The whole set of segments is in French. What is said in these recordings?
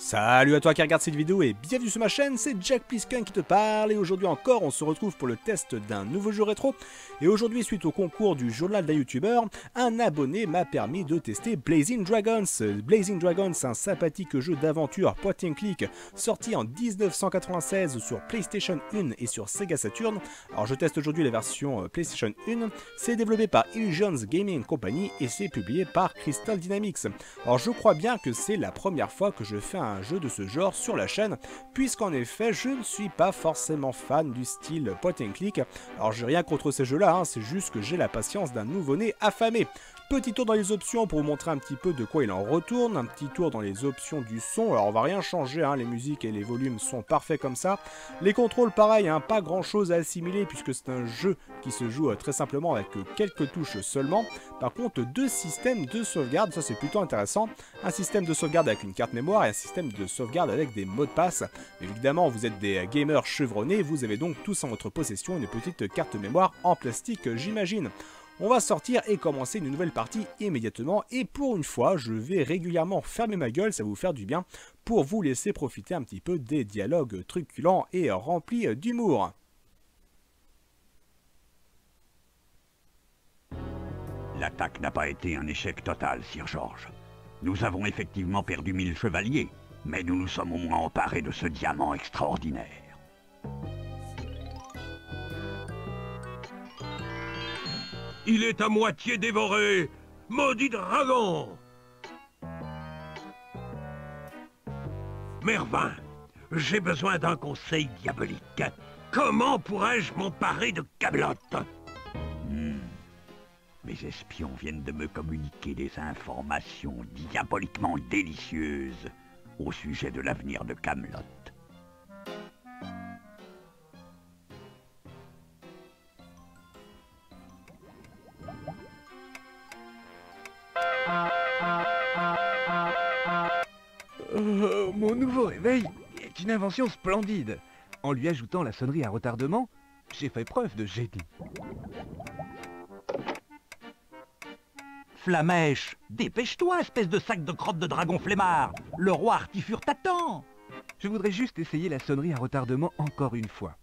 Salut à toi qui regarde cette vidéo et bienvenue sur ma chaîne, c'est Jack Pliskin qui te parle et aujourd'hui encore on se retrouve pour le test d'un nouveau jeu rétro et aujourd'hui suite au concours du journal d'un youtubeur, un abonné m'a permis de tester Blazing Dragons. Blazing Dragons, un sympathique jeu d'aventure point and click sorti en 1996 sur PlayStation 1 et sur Sega Saturn. Alors je teste aujourd'hui la version euh, PlayStation 1, c'est développé par Illusions Gaming Company et c'est publié par Crystal Dynamics. Alors je crois bien que c'est la première fois que je fais un un jeu de ce genre sur la chaîne, puisqu'en effet je ne suis pas forcément fan du style point and click. Alors j'ai rien contre ces jeux là, hein, c'est juste que j'ai la patience d'un nouveau-né affamé. Petit tour dans les options pour vous montrer un petit peu de quoi il en retourne, un petit tour dans les options du son, alors on va rien changer, hein, les musiques et les volumes sont parfaits comme ça. Les contrôles pareil, hein, pas grand chose à assimiler puisque c'est un jeu qui se joue euh, très simplement avec euh, quelques touches seulement. Par contre deux systèmes de sauvegarde, ça c'est plutôt intéressant. Un système de sauvegarde avec une carte mémoire et un système de sauvegarde avec des mots de passe. Évidemment vous êtes des gamers chevronnés, vous avez donc tous en votre possession une petite carte mémoire en plastique j'imagine. On va sortir et commencer une nouvelle partie immédiatement et pour une fois je vais régulièrement fermer ma gueule, ça va vous faire du bien, pour vous laisser profiter un petit peu des dialogues truculents et remplis d'humour. L'attaque n'a pas été un échec total, Sir George. Nous avons effectivement perdu mille chevaliers, mais nous nous sommes au moins emparés de ce diamant extraordinaire. Il est à moitié dévoré Maudit dragon Mervin, j'ai besoin d'un conseil diabolique. Comment pourrais-je m'emparer de Camelot hmm. Mes espions viennent de me communiquer des informations diaboliquement délicieuses au sujet de l'avenir de Camelot. Une invention splendide. En lui ajoutant la sonnerie à retardement, j'ai fait preuve de génie. Flamèche, dépêche-toi, espèce de sac de crotte de dragon flemmard Le roi Artifur t'attend Je voudrais juste essayer la sonnerie à retardement encore une fois.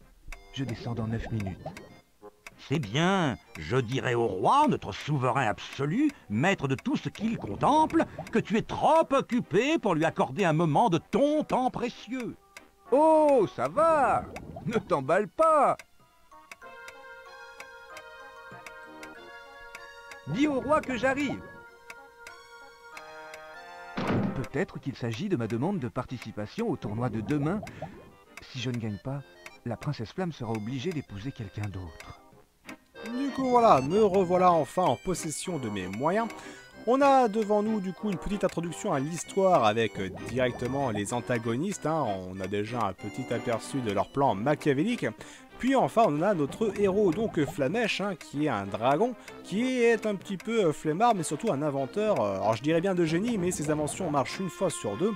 Je descends dans 9 minutes. C'est bien, je dirai au roi, notre souverain absolu, maître de tout ce qu'il contemple, que tu es trop occupé pour lui accorder un moment de ton temps précieux. Oh, ça va Ne t'emballe pas Dis au roi que j'arrive Peut-être qu'il s'agit de ma demande de participation au tournoi de demain. Si je ne gagne pas, la princesse Flamme sera obligée d'épouser quelqu'un d'autre. Du coup voilà, me revoilà enfin en possession de mes moyens. On a devant nous du coup une petite introduction à l'histoire avec euh, directement les antagonistes, hein. on a déjà un petit aperçu de leur plan machiavélique. Puis enfin on a notre héros donc Flamèche hein, qui est un dragon qui est un petit peu euh, flemmard mais surtout un inventeur, euh, alors je dirais bien de génie mais ses inventions marchent une fois sur deux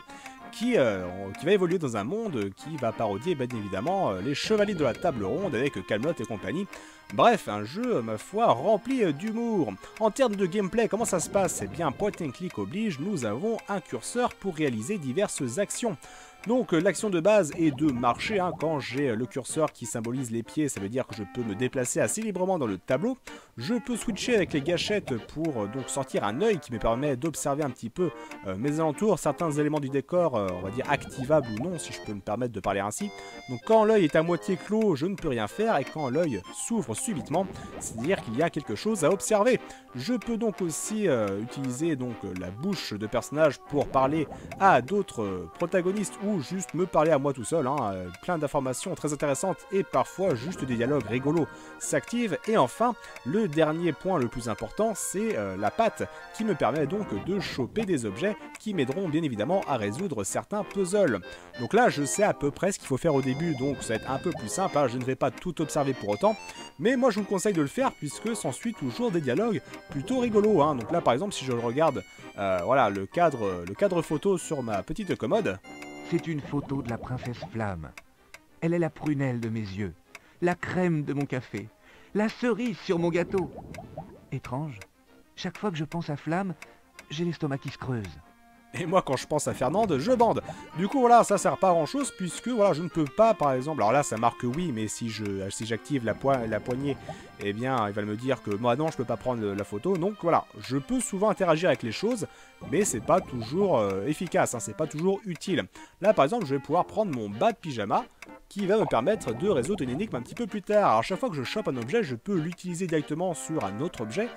qui, euh, qui va évoluer dans un monde qui va parodier bien évidemment euh, les chevaliers de la table ronde avec Camelot et compagnie. Bref, un jeu, ma foi, rempli d'humour. En termes de gameplay, comment ça se passe? Eh bien, point and click oblige, nous avons un curseur pour réaliser diverses actions. Donc euh, l'action de base est de marcher, hein. quand j'ai euh, le curseur qui symbolise les pieds, ça veut dire que je peux me déplacer assez librement dans le tableau. Je peux switcher avec les gâchettes pour euh, donc sortir un œil qui me permet d'observer un petit peu mes alentours, certains éléments du décor, on va dire activables ou non, si je peux me permettre de parler ainsi. Donc quand l'œil est à moitié clos, je ne peux rien faire, et quand l'œil s'ouvre subitement, c'est-à-dire qu'il y a quelque chose à observer. Je peux donc aussi utiliser la bouche de personnage pour parler à d'autres protagonistes juste me parler à moi tout seul. Hein, euh, plein d'informations très intéressantes et parfois juste des dialogues rigolos s'activent. Et enfin, le dernier point le plus important, c'est euh, la patte qui me permet donc de choper des objets qui m'aideront bien évidemment à résoudre certains puzzles. Donc là, je sais à peu près ce qu'il faut faire au début, donc ça va être un peu plus simple. Hein, je ne vais pas tout observer pour autant, mais moi je vous conseille de le faire puisque s'ensuit toujours des dialogues plutôt rigolos. Hein. Donc là, par exemple, si je regarde, euh, voilà, le cadre, le cadre photo sur ma petite commode, c'est une photo de la princesse Flamme. Elle est la prunelle de mes yeux, la crème de mon café, la cerise sur mon gâteau. Étrange, chaque fois que je pense à Flamme, j'ai l'estomac qui se creuse. Et moi, quand je pense à Fernande, je bande. Du coup, voilà, ça sert pas à grand chose puisque voilà, je ne peux pas, par exemple. Alors là, ça marque oui, mais si je, si j'active la, poignée, eh bien, il va me dire que moi, non, je peux pas prendre la photo. Donc voilà, je peux souvent interagir avec les choses, mais c'est pas toujours euh, efficace, hein, c'est pas toujours utile. Là, par exemple, je vais pouvoir prendre mon bas de pyjama qui va me permettre de résoudre une énigme un petit peu plus tard. Alors, chaque fois que je chope un objet, je peux l'utiliser directement sur un autre objet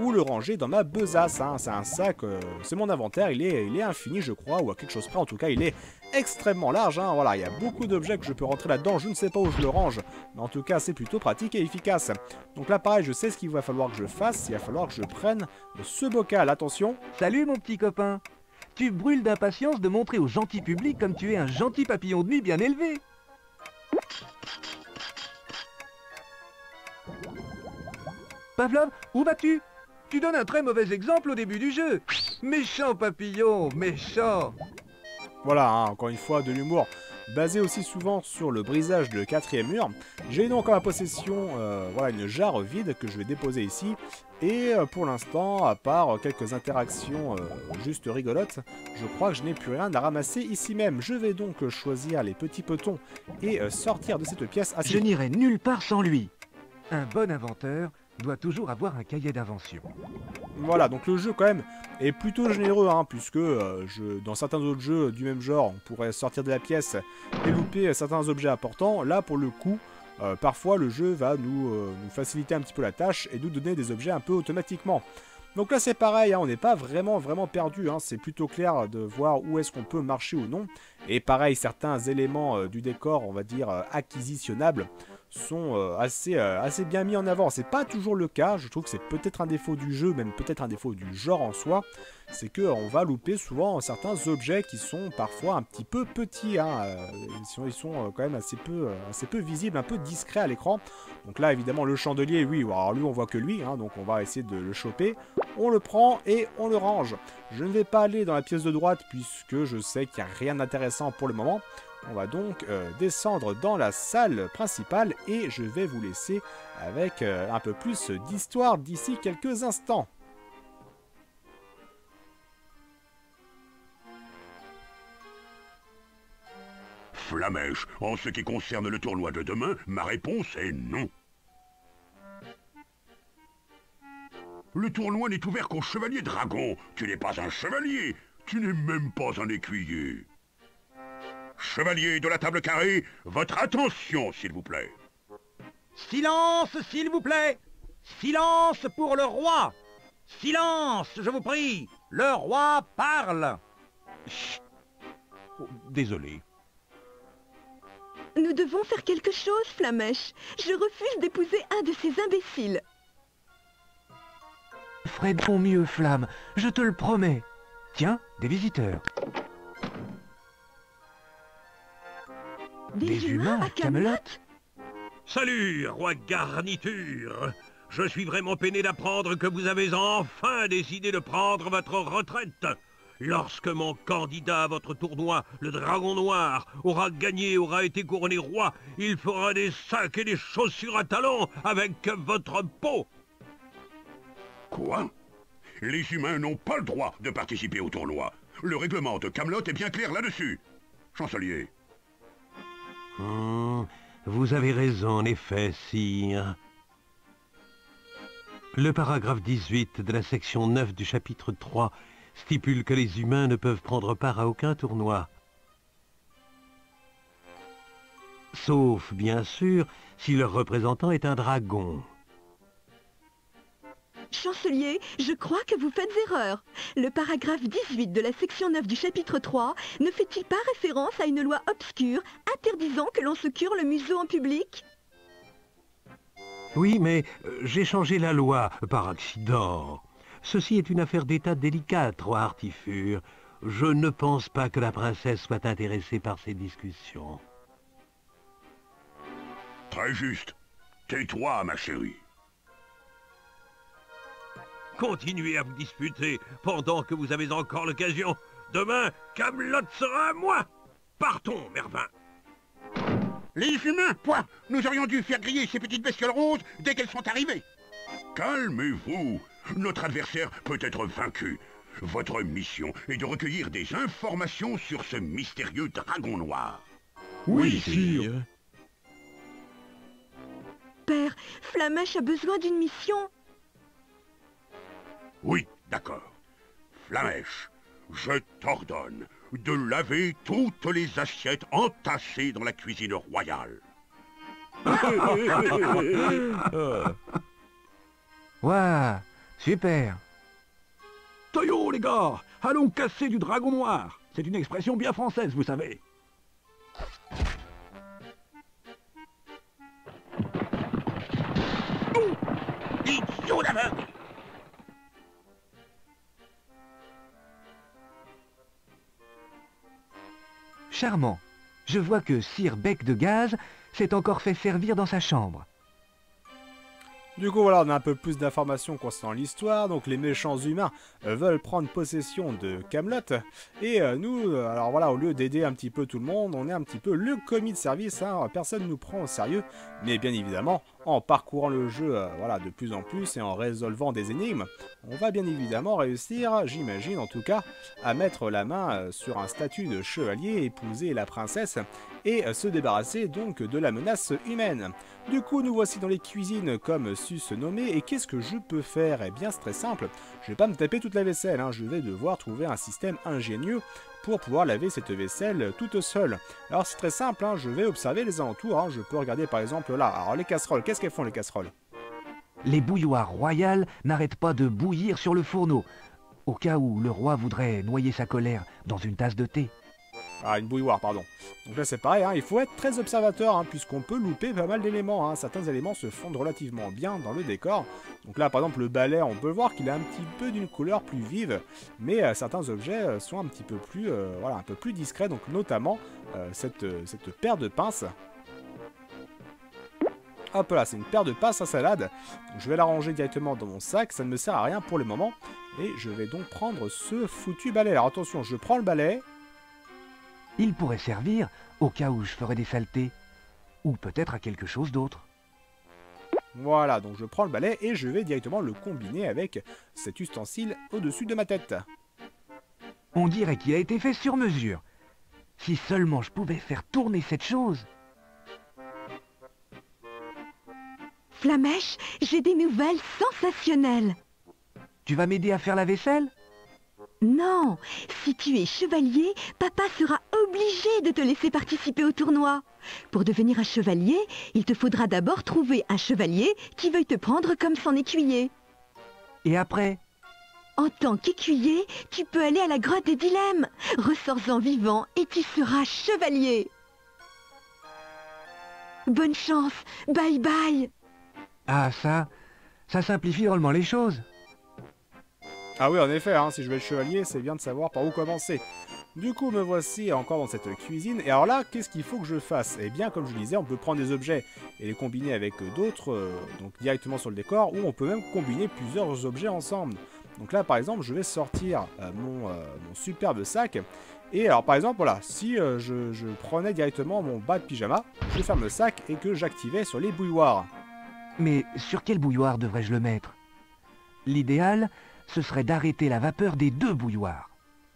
ou le ranger dans ma besace. Hein. C'est un sac, euh, c'est mon inventaire, il est infini, je crois, ou à quelque chose près. En tout cas, il est extrêmement large. Hein. Voilà, il y a beaucoup d'objets que je peux rentrer là-dedans. Je ne sais pas où je le range, mais en tout cas, c'est plutôt pratique et efficace. Donc là, pareil, je sais ce qu'il va falloir que je fasse. Il va falloir que je prenne ce bocal. Attention. Salut, mon petit copain. Tu brûles d'impatience de montrer au gentil public comme tu es un gentil papillon de nuit bien élevé. Pavlov, où vas-tu? Tu donnes un très mauvais exemple au début du jeu. Méchant papillon, méchant. Voilà, hein, encore une fois, de l'humour basé aussi souvent sur le brisage de quatrième mur. J'ai donc en ma possession euh, voilà, une jarre vide que je vais déposer ici. Et euh, pour l'instant, à part quelques interactions euh, juste rigolotes, je crois que je n'ai plus rien à ramasser ici même. Je vais donc choisir les petits petons et sortir de cette pièce assez... Je n'irai nulle part sans lui. Un bon inventeur doit toujours avoir un cahier d'invention. Voilà, donc le jeu quand même est plutôt généreux, hein, puisque euh, dans certains autres jeux du même genre, on pourrait sortir de la pièce et louper certains objets importants. Là, pour le coup, euh, parfois le jeu va nous, euh, nous, faciliter un petit peu la tâche et nous donner des objets un peu automatiquement. Donc là c'est pareil, hein, on n'est pas vraiment vraiment perdu, hein, c'est plutôt clair de voir où est-ce qu'on peut marcher ou non. Et pareil, certains éléments du décor, on va dire, acquisitionnables, sont euh, assez, euh, assez bien mis en avant. C'est pas toujours le cas, je trouve que c'est peut-être un défaut du jeu, même peut-être un défaut du genre en soi, c'est qu'on va louper souvent certains objets qui sont parfois un petit peu petits, hein. euh, ils, sont, ils sont quand même assez peu, assez peu visibles, un peu discrets à l'écran. Donc là évidemment le chandelier, oui, alors lui on voit que lui, hein, donc on va essayer de le choper. On le prend et on le range. Je ne vais pas aller dans la pièce de droite puisque je sais qu'il n'y a rien d'intéressant pour le moment. On va donc euh, descendre dans la salle principale et je vais vous laisser avec euh, un peu plus d'histoire d'ici quelques instants. Flamèche, en ce qui concerne le tournoi de demain, ma réponse est non. Le tournoi n'est ouvert qu'aux chevaliers dragons. Tu n'es pas un chevalier. Tu n'es même pas un écuyer. Chevalier de la table carrée, votre attention, s'il vous plaît. Silence, s'il vous plaît Silence pour le roi Silence, je vous prie Le roi parle Chut. Oh, désolé. Nous devons faire quelque chose, Flamèche. Je refuse d'épouser un de ces imbéciles. Fred font mieux, Flamme. Je te le promets. Tiens, des visiteurs. Des, humains, à Camelot Salut, roi garniture Je suis vraiment peiné d'apprendre que vous avez enfin décidé de prendre votre retraite. Lorsque mon candidat à votre tournoi, le Dragon Noir, aura gagné, aura été couronné roi, il fera des sacs et des chaussures à talons avec votre peau. Quoi? Les humains n'ont pas le droit de participer au tournoi. Le règlement de Camelot est bien clair là-dessus. Chancelier, Hmm, vous avez raison, en effet, sire. Le paragraphe 18 de la section 9 du chapitre 3 stipule que les humains ne peuvent prendre part à aucun tournoi. Sauf, bien sûr, si leur représentant est un dragon. Chancelier, je crois que vous faites erreur. Le paragraphe 18 de la section 9 du chapitre 3 ne fait-il pas référence à une loi obscure interdisant que l'on se cure le museau en public? Oui, mais euh, j'ai changé la loi par accident. Ceci est une affaire d'état délicate, roi Artifure. Je ne pense pas que la princesse soit intéressée par ces discussions. Très juste. Tais-toi, ma chérie. Continuez à vous disputer pendant que vous avez encore l'occasion. Demain, Camelot sera à moi. Partons, Mervin. Les humains, quoi? Nous aurions dû faire griller ces petites bestioles roses dès qu'elles sont arrivées. Calmez-vous. Notre adversaire peut être vaincu. Votre mission est de recueillir des informations sur ce mystérieux dragon noir. Oui, sire. Père, Flamèche a besoin d'une mission. Oui, d'accord. Flamèche, je t'ordonne de laver toutes les assiettes entassées dans la cuisine royale. Waouh Super Toyo, les gars Allons casser du dragon noir C'est une expression bien française, vous savez. Charmant. Je vois que Sir Bec de Gaz s'est encore fait servir dans sa chambre. Du coup, voilà, on a un peu plus d'informations concernant l'histoire. Donc, les méchants humains euh, veulent prendre possession de Camelot. Et euh, nous, euh, alors voilà, au lieu d'aider un petit peu tout le monde, on est un petit peu le commis de service. Hein, personne ne nous prend au sérieux. Mais bien évidemment, en parcourant le jeu euh, voilà, de plus en plus et en résolvant des énigmes, on va bien évidemment réussir, j'imagine en tout cas, à mettre la main euh, sur un statut de chevalier, épouser la princesse et euh, se débarrasser donc de la menace humaine. Du coup, nous voici dans les cuisines comme su se nommer, et qu'est-ce que je peux faire? Eh bien, c'est très simple, je vais pas me taper toute la vaisselle, hein, je vais devoir trouver un système ingénieux pour pouvoir laver cette vaisselle toute seule. Alors c'est très simple, hein, je vais observer les alentours, hein, je peux regarder par exemple là, alors les casseroles, qu'est-ce qu'elles font les casseroles? Les bouilloires royales n'arrêtent pas de bouillir sur le fourneau, au cas où le roi voudrait noyer sa colère dans une tasse de thé. Ah, une bouilloire, pardon. Donc là, c'est pareil, hein, il faut être très observateur, hein, puisqu'on peut louper pas mal d'éléments. hein. Certains éléments se fondent relativement bien dans le décor. Donc là, par exemple, le balai, on peut voir qu'il est un petit peu d'une couleur plus vive, mais euh, certains objets euh, sont un petit peu plus, euh, voilà, un peu plus discrets, donc notamment cette, cette paire de pinces. Hop là, c'est une paire de pinces à salade. Je vais la ranger directement dans mon sac, ça ne me sert à rien pour le moment. Et je vais donc prendre ce foutu balai. Alors attention, je prends le balai, Il pourrait servir au cas où je ferais des saletés, ou peut-être à quelque chose d'autre. Voilà, donc je prends le balai et je vais directement le combiner avec cet ustensile au-dessus de ma tête. On dirait qu'il a été fait sur mesure. Si seulement je pouvais faire tourner cette chose. Flamèche, j'ai des nouvelles sensationnelles. Tu vas m'aider à faire la vaisselle? Non, si tu es chevalier, papa sera obligé de te laisser participer au tournoi. Pour devenir un chevalier, il te faudra d'abord trouver un chevalier qui veuille te prendre comme son écuyer. Et après? En tant qu'écuyer, tu peux aller à la grotte des dilemmes. Ressors-en vivant et tu seras chevalier. Bonne chance, bye bye. Ah ça, ça simplifie drôlement les choses. Ah oui, en effet, hein, si je veux être chevalier, c'est bien de savoir par où commencer. Du coup, me voici encore dans cette cuisine. Et alors là, qu'est-ce qu'il faut que je fasse? Eh bien, comme je vous disais, on peut prendre des objets et les combiner avec d'autres, euh, donc directement sur le décor, ou on peut même combiner plusieurs objets ensemble. Donc là, par exemple, je vais sortir euh, mon, euh, mon superbe sac. Et alors, par exemple, voilà, si je, prenais directement mon bas de pyjama, je ferme le sac et que j'activais sur les bouilloires. Mais sur quelle bouilloire devrais-je le mettre? L'idéal, ce serait d'arrêter la vapeur des deux bouilloires.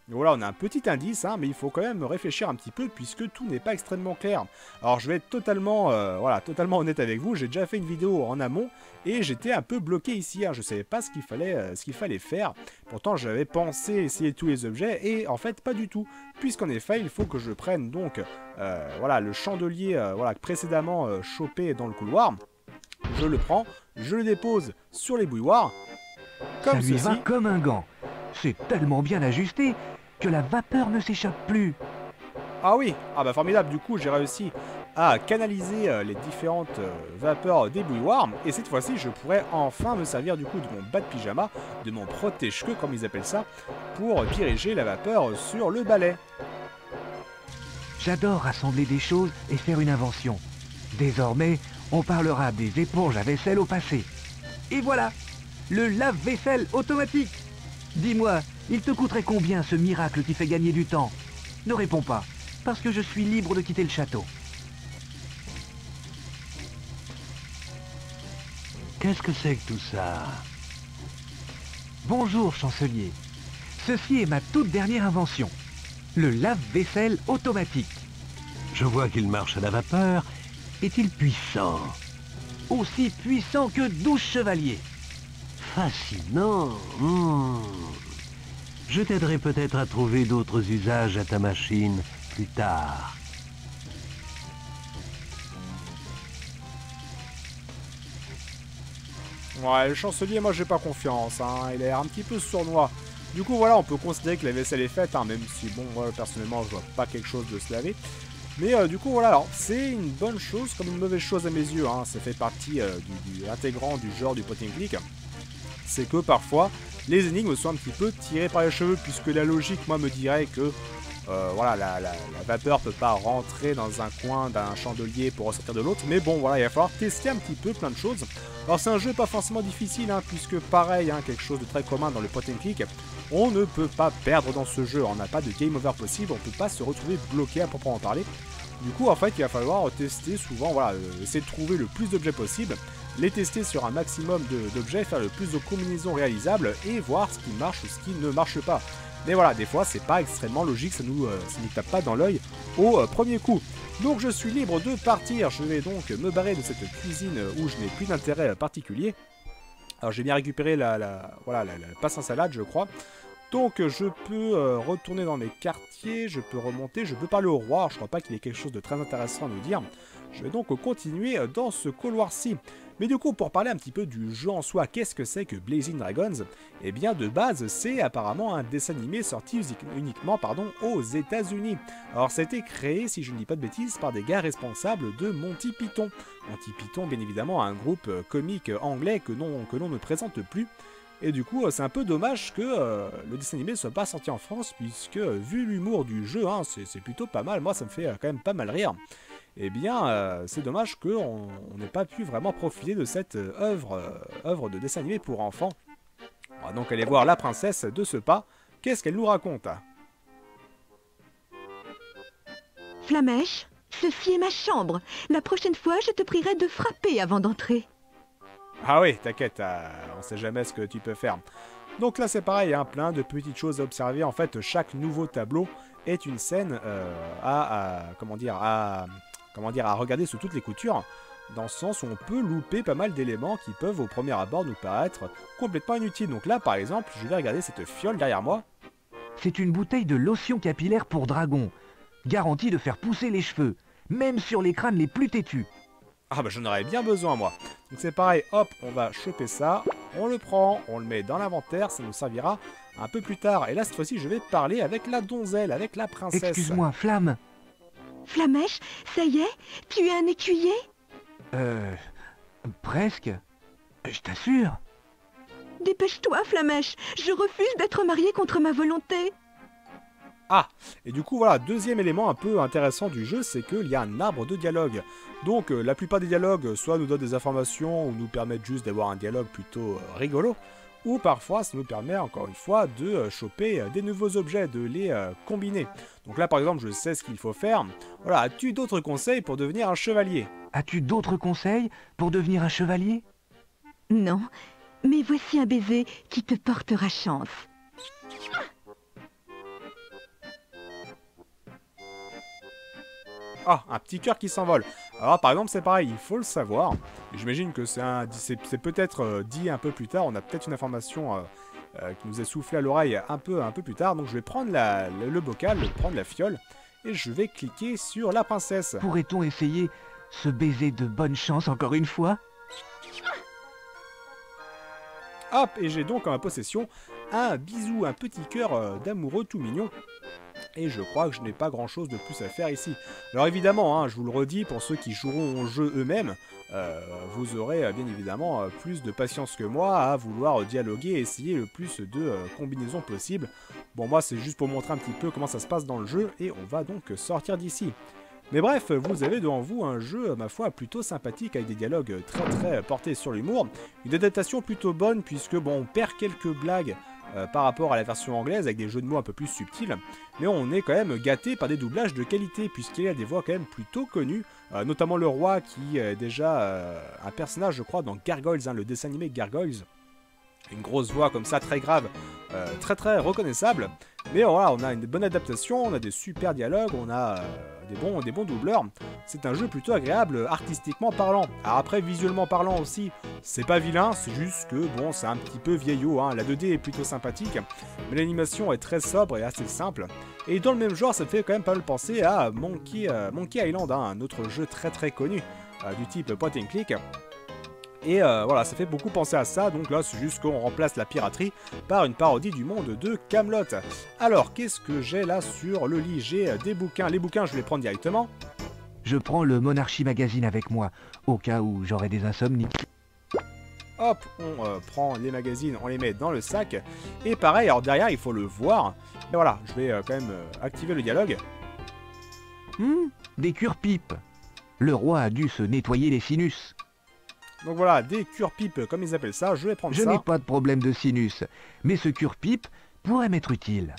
Voilà, on a un petit indice, hein, mais il faut quand même réfléchir un petit peu puisque tout n'est pas extrêmement clair. Alors je vais être totalement, euh, voilà, totalement honnête avec vous. J'ai déjà fait une vidéo en amont et j'étais un peu bloqué ici. Hein, je savais pas ce qu'il fallait, euh, ce qu'il fallait faire. Pourtant, j'avais pensé essayer tous les objets et en fait pas du tout, puisqu'en effet, il faut que je prenne donc, euh, voilà, le chandelier, voilà, précédemment chopé dans le couloir. Je le prends, je le dépose sur les bouilloires. Comme ça lui ceci. va comme un gant. C'est tellement bien ajusté que la vapeur ne s'échappe plus. Ah oui, ah bah formidable, du coup j'ai réussi à canaliser euh, les différentes euh, vapeurs des bouilloires, et cette fois-ci je pourrais enfin me servir du coup de mon bas de pyjama, de mon protège-queue comme ils appellent ça, pour diriger la vapeur sur le balai. J'adore rassembler des choses et faire une invention. Désormais, on parlera des éponges à vaisselle au passé. Et voilà, le lave-vaisselle automatique. Dis-moi, il te coûterait combien ce miracle qui fait gagner du temps? Ne réponds pas, parce que je suis libre de quitter le château. Qu'est-ce que c'est que tout ça? Bonjour, chancelier. Ceci est ma toute dernière invention. Le lave-vaisselle automatique. Je vois qu'il marche à la vapeur. Est-il puissant? Aussi puissant que 12 chevaliers. Fascinant. Hmm. Je t'aiderai peut-être à trouver d'autres usages à ta machine plus tard. Ouais, le chancelier, moi j'ai pas confiance, hein. il a l'air un petit peu sournois. Du coup, voilà, on peut considérer que la vaisselle est faite, hein, même si, bon, moi personnellement, je vois pas quelque chose de se laver. Mais euh, du coup, voilà, alors, c'est une bonne chose comme une mauvaise chose à mes yeux, hein. ça fait partie euh, du, intégrant du genre du click. C'est que parfois, les énigmes sont un petit peu tirées par les cheveux, puisque la logique, moi, me dirait que euh, voilà, la, la, vapeur peut pas rentrer dans un coin d'un chandelier pour ressortir de l'autre, mais bon, voilà, il va falloir tester un petit peu plein de choses. Alors c'est un jeu pas forcément difficile, hein, puisque pareil, hein, quelque chose de très commun dans le point and click, on ne peut pas perdre dans ce jeu, on n'a pas de game over possible, on peut pas se retrouver bloqué à proprement parler. Du coup, en fait, il va falloir tester souvent, voilà, euh, essayer de trouver le plus d'objets possible, les tester sur un maximum d'objets, faire le plus de combinaisons réalisables et voir ce qui marche ou ce qui ne marche pas. Mais voilà, des fois, c'est pas extrêmement logique, ça nous, euh, nous tape pas dans l'œil au euh, premier coup. Donc je suis libre de partir, je vais donc me barrer de cette cuisine où je n'ai plus d'intérêt particulier. Alors j'ai bien récupéré la, la voilà, la, passe en salade, je crois. Donc je peux euh, retourner dans mes quartiers, je peux remonter, je peux parler au roi, je crois pas qu'il ait quelque chose de très intéressant à nous dire. Je vais donc continuer dans ce couloir-ci. Mais du coup, pour parler un petit peu du jeu en soi, qu'est-ce que c'est que Blazing Dragons? Eh bien, de base, c'est apparemment un dessin animé sorti uniquement aux États-Unis. Alors, été créé, si je ne dis pas de bêtises, par des gars responsables de Monty Python. Monty Python, bien évidemment, un groupe comique anglais que l'on que ne présente plus. Et du coup, c'est un peu dommage que euh, le dessin animé ne soit pas sorti en France, puisque vu l'humour du jeu, hein, c'est plutôt pas mal. Moi, ça me fait quand même pas mal rire eh bien, euh, c'est dommage qu'on n'ait pas pu vraiment profiter de cette euh, œuvre, euh, œuvre de dessin animé pour enfants. On va donc aller voir la princesse de ce pas. Qu'est-ce qu'elle nous raconte? Flamèche, ceci est ma chambre. La prochaine fois, je te prierai de frapper avant d'entrer. Ah oui, t'inquiète, on sait jamais ce que tu peux faire. Donc là c'est pareil, hein, plein de petites choses à observer. En fait, chaque nouveau tableau est une scène à, comment dire, à, comment dire, à regarder sous toutes les coutures, dans le sens où on peut louper pas mal d'éléments qui peuvent au premier abord nous paraître complètement inutiles. Donc là, par exemple, je vais regarder cette fiole derrière moi. C'est une bouteille de lotion capillaire pour dragon, garantie de faire pousser les cheveux, même sur les crânes les plus têtus. Ah bah j'en aurais bien besoin moi. Donc c'est pareil, hop, on va choper ça, on le prend, on le met dans l'inventaire, ça nous servira un peu plus tard. Et là cette fois-ci je vais parler avec la donzelle, avec la princesse. Excuse-moi, Flamme, Flamèche, ça y est Tu es un écuyer? Euh... Presque. Je t'assure. Dépêche-toi, Flamèche Je refuse d'être mariée contre ma volonté ah, et du coup voilà, deuxième élément un peu intéressant du jeu, c'est qu'il y a un arbre de dialogue. Donc euh, la plupart des dialogues soit nous donnent des informations ou nous permettent juste d'avoir un dialogue plutôt euh, rigolo, ou parfois ça nous permet encore une fois de euh, choper euh, des nouveaux objets, de les euh, combiner. Donc là par exemple je sais ce qu'il faut faire. Voilà, as-tu d'autres conseils pour devenir un chevalier? As-tu d'autres conseils pour devenir un chevalier? Non, mais voici un baiser qui te portera chance. Ah, un petit cœur qui s'envole. Alors par exemple c'est pareil, il faut le savoir. J'imagine que c'est c'est peut-être euh, dit un peu plus tard, on a peut-être une information euh, euh, qui nous est soufflée à l'oreille un peu, un peu plus tard. Donc je vais prendre la, le, le, bocal, prendre la fiole, et je vais cliquer sur la princesse. Pourrait-on essayer ce baiser de bonne chance encore une fois? Hop, et j'ai donc en ma possession un bisou, un petit cœur d'amoureux tout mignon. Et je crois que je n'ai pas grand chose de plus à faire ici. Alors évidemment, hein, je vous le redis, pour ceux qui joueront au jeu eux-mêmes, euh, vous aurez euh, bien évidemment euh, plus de patience que moi à vouloir dialoguer et essayer le plus de combinaisons possibles. Bon moi c'est juste pour montrer un petit peu comment ça se passe dans le jeu et on va donc sortir d'ici. Mais bref, vous avez devant vous un jeu, ma foi, plutôt sympathique avec des dialogues très très portés sur l'humour. Une adaptation plutôt bonne puisque bon, on perd quelques blagues euh, par rapport à la version anglaise avec des jeux de mots un peu plus subtils. Mais on est quand même gâté par des doublages de qualité puisqu'il y a des voix quand même plutôt connues, euh, notamment le roi qui est déjà euh, un personnage je crois dans Gargoyles, hein, le dessin animé Gargoyles. Une grosse voix comme ça, très grave, très très reconnaissable. Mais voilà, on a une bonne adaptation, on a des super dialogues, on a des, bons, doubleurs. C'est un jeu plutôt agréable artistiquement parlant. Après, visuellement parlant aussi, c'est pas vilain, c'est juste que bon, c'est un petit peu vieillot. Hein. La 2D est plutôt sympathique, mais l'animation est très sobre et assez simple. Et dans le même genre, ça fait quand même pas mal penser à Monkey, euh, Island, hein, un autre jeu très très connu du type point and click. Et euh, voilà, ça fait beaucoup penser à ça, donc là c'est juste qu'on remplace la piraterie par une parodie du monde de Camelot. Alors, qu'est-ce que j'ai là sur le lit? J'ai euh, des bouquins, les bouquins je vais les prendre directement. Je prends le Monarchy Magazine avec moi, au cas où j'aurais des insomnies. Hop, on euh, prend les magazines, on les met dans le sac. Et pareil, alors derrière il faut le voir. Et voilà, je vais quand même activer le dialogue. Hum, des cure-pipes. Le roi a dû se nettoyer les sinus. Donc voilà, des cure-pipes, comme ils appellent ça, je vais prendre je ça. Je n'ai pas de problème de sinus, mais ce cure-pipe pourrait m'être utile.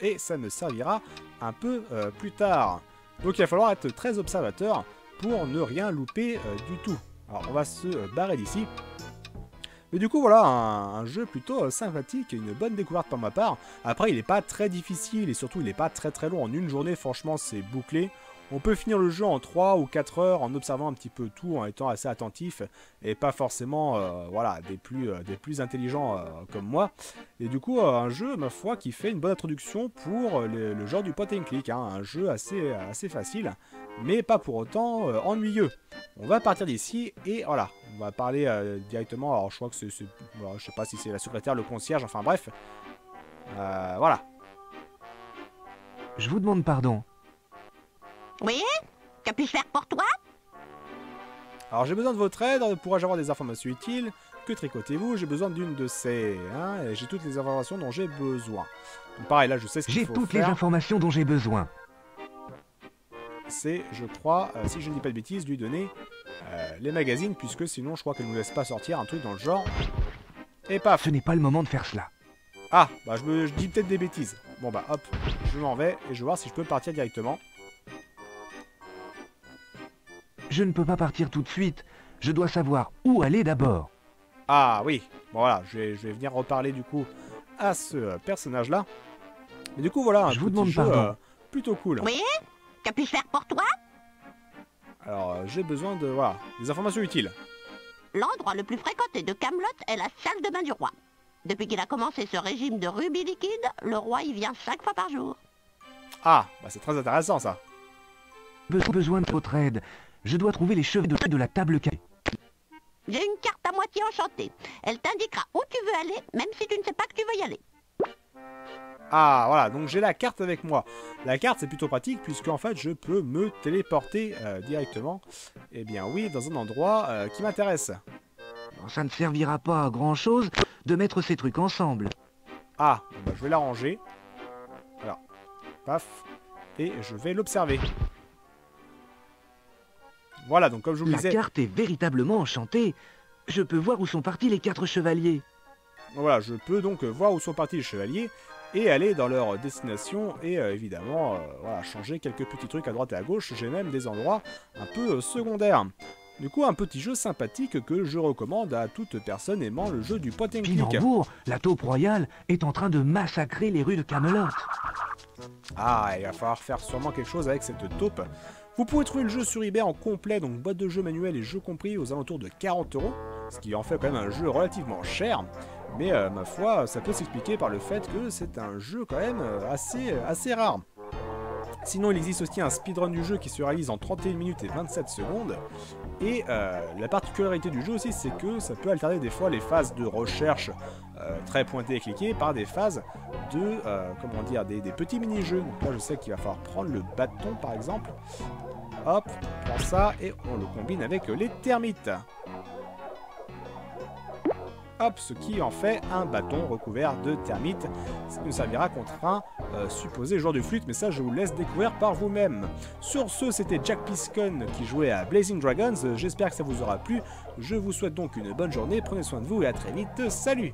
Et ça me servira un peu euh, plus tard. Donc il va falloir être très observateur pour ne rien louper euh, du tout. Alors on va se euh, barrer d'ici. Mais du coup voilà, un, jeu plutôt sympathique, une bonne découverte pour ma part. Après il n'est pas très difficile et surtout il n'est pas très très long. En une journée franchement c'est bouclé. On peut finir le jeu en 3 ou 4 heures en observant un petit peu tout, en étant assez attentif et pas forcément euh, voilà, des, plus, euh, intelligents euh, comme moi. Et du coup, un jeu, ma foi, qui fait une bonne introduction pour le, genre du point and click. Hein. un jeu assez, assez facile, mais pas pour autant ennuyeux. On va partir d'ici et voilà, on va parler directement. Alors, je crois que c'est. je sais pas si c'est la secrétaire, le concierge, enfin bref. voilà. Je vous demande pardon. Oui Que puis-je faire pour toi? Alors j'ai besoin de votre aide, pourrais-je avoir des informations utiles Que tricotez-vous? J'ai besoin d'une de ces... Hein, et j'ai toutes les informations dont j'ai besoin. Donc pareil, là je sais ce qu'il faut J'ai toutes les informations dont j'ai besoin. C'est, je crois, euh, si je ne dis pas de bêtises, lui donner euh, les magazines, puisque sinon je crois qu'elle ne nous laisse pas sortir un truc dans le genre. Et paf Ce n'est pas le moment de faire cela. Ah, bah je, me, je dis peut-être des bêtises. Bon bah hop, je m'en vais et je vais voir si je peux partir directement. Je ne peux pas partir tout de suite. Je dois savoir où aller d'abord. Ah oui, bon voilà, je vais, venir reparler du coup à ce euh, personnage-là. Mais du coup voilà, un je vous demande jeu, euh, plutôt cool. Oui Que puis-je faire pour toi? Alors euh, j'ai besoin de voilà, des informations utiles. L'endroit le plus fréquenté de Camelot est la salle de bain du roi. Depuis qu'il a commencé ce régime de rubis liquide, le roi y vient cinq fois par jour. Ah, bah c'est très intéressant ça. Besoin de votre aide. Je dois trouver les cheveux de, la table carrée. J'ai une carte à moitié enchantée. Elle t'indiquera où tu veux aller, même si tu ne sais pas que tu veux y aller. Ah voilà, donc j'ai la carte avec moi. La carte c'est plutôt pratique puisque en fait je peux me téléporter euh, directement. Eh bien oui, dans un endroit euh, qui m'intéresse. Ça ne servira pas à grand chose de mettre ces trucs ensemble. Ah, bah, je vais l'arranger. Voilà. Paf. Et je vais l'observer. Voilà, donc comme je vous le disais... La carte est véritablement enchantée. Je peux voir où sont partis les quatre chevaliers. Voilà, je peux donc voir où sont partis les chevaliers et aller dans leur destination et euh, évidemment euh, voilà, changer quelques petits trucs à droite et à gauche. J'ai même des endroits un peu euh, secondaires. Du coup, un petit jeu sympathique que je recommande à toute personne aimant le jeu du point and click. la taupe royale est en train de massacrer les rues de Camelot. Ah, il va falloir faire sûrement quelque chose avec cette taupe. Vous pouvez trouver le jeu sur eBay en complet, donc boîte de jeu manuel et jeux compris aux alentours de 40 euros, ce qui en fait quand même un jeu relativement cher. Mais euh, ma foi, ça peut s'expliquer par le fait que c'est un jeu quand même euh, assez, euh, assez rare. Sinon, il existe aussi un speedrun du jeu qui se réalise en 31 minutes et 27 secondes. Et la particularité du jeu aussi, c'est que ça peut alterner des fois les phases de recherche très pointées et cliquées par des phases de, comment dire, des, petits mini-jeux. Donc là, je sais qu'il va falloir prendre le bâton, par exemple. Hop, on prend ça et on le combine avec les termites. Hop, ce qui en fait un bâton recouvert de termites. Ça nous servira contre un euh, supposé joueur de flûte, mais ça je vous laisse découvrir par vous-même. Sur ce, c'était Jack Piscon qui jouait à Blazing Dragons. J'espère que ça vous aura plu. Je vous souhaite donc une bonne journée, prenez soin de vous et à très vite. Salut